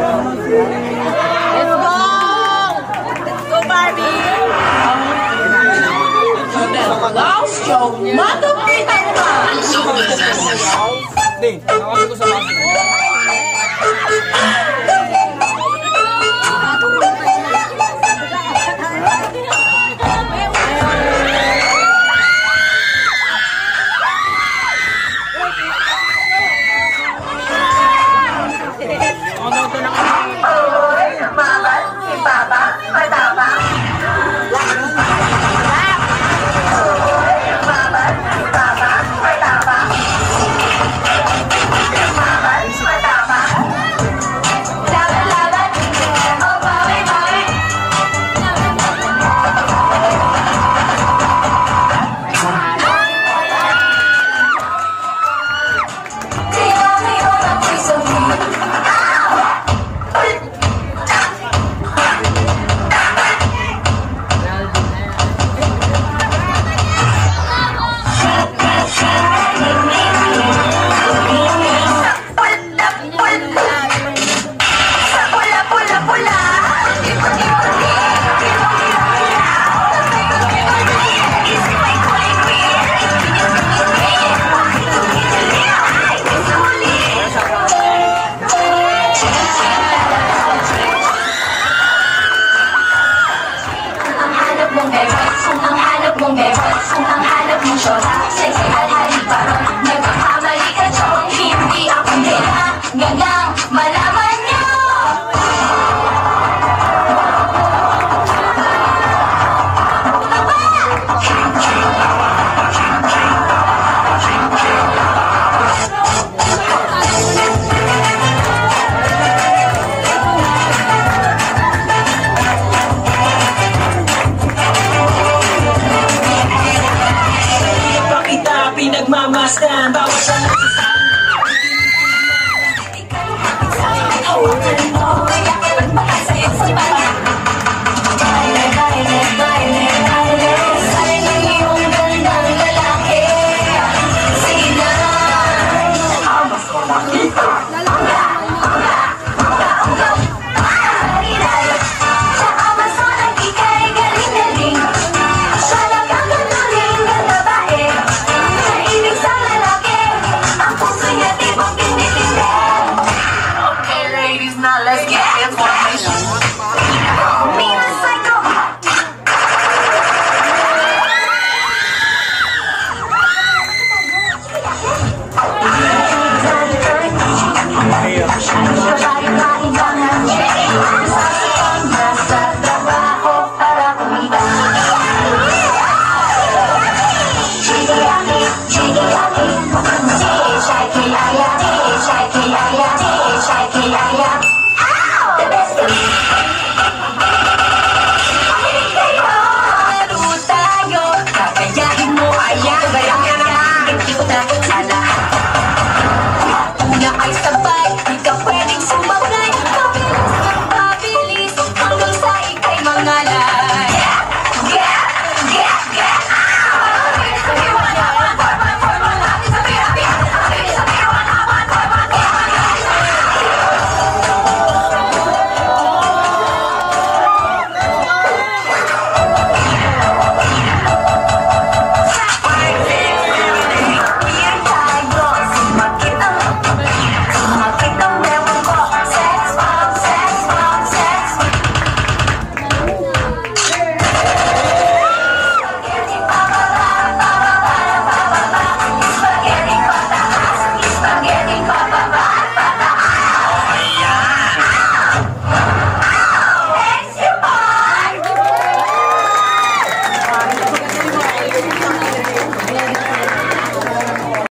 Let's go! Let's go, Barbie! Lost your mother, Peter! Ang sobrang sasas. Ding, tawagin ko sa mga. Mong meron, kung ang hanap mong meron, kung ang hanap mong syota, sexy at haliparon,